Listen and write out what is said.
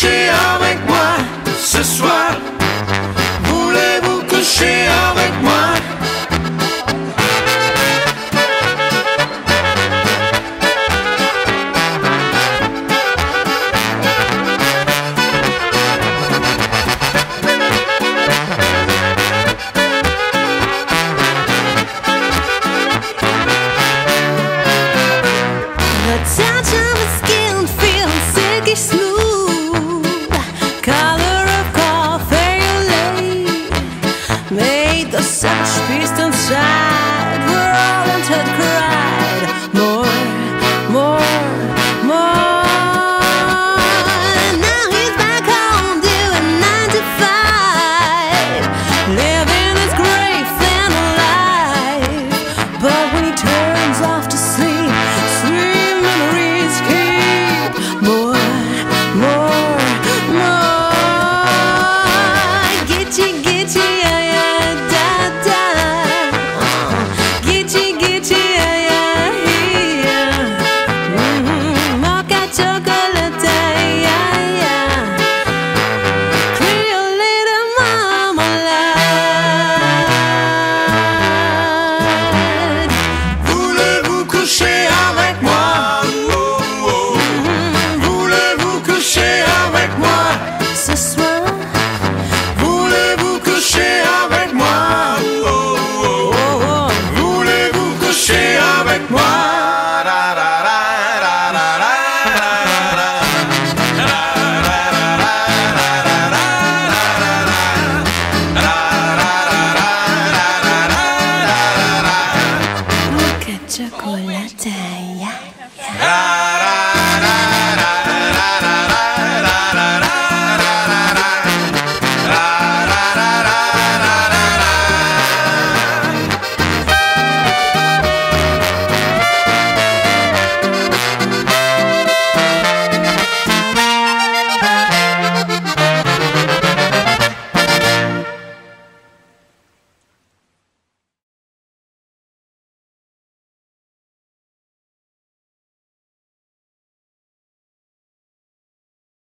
she